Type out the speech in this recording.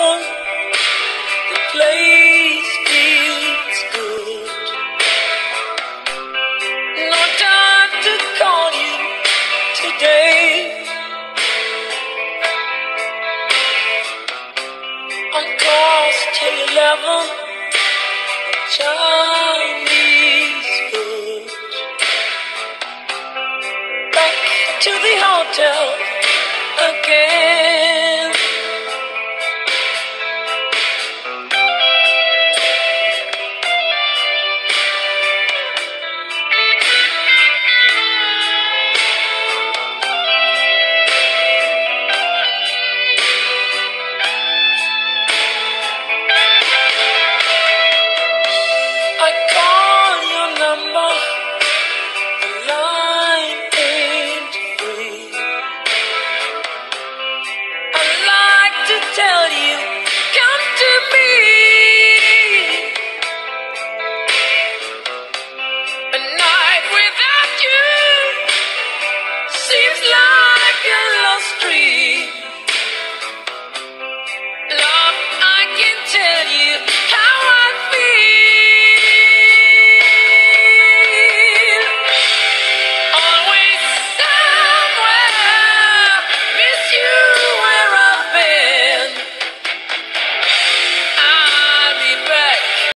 The place feels good. No time to call you today. Eleven. Chinese food. Back to the hotel again. Tell you, come to me. A night without you seems like a lost dream. Love, I can tell you,